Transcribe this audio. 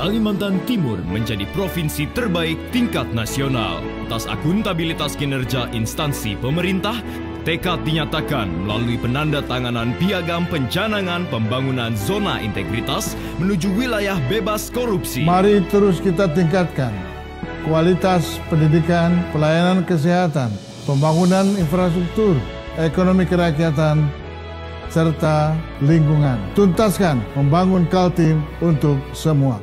Kalimantan Timur menjadi provinsi terbaik tingkat nasional. Atas akuntabilitas kinerja instansi pemerintah, tekad dinyatakan melalui penanda tanganan piagam pencanangan pembangunan zona integritas menuju wilayah bebas korupsi. Mari terus kita tingkatkan kualitas pendidikan, pelayanan kesehatan, pembangunan infrastruktur, ekonomi kerakyatan, serta lingkungan. Tuntaskan membangun Kaltim untuk semua.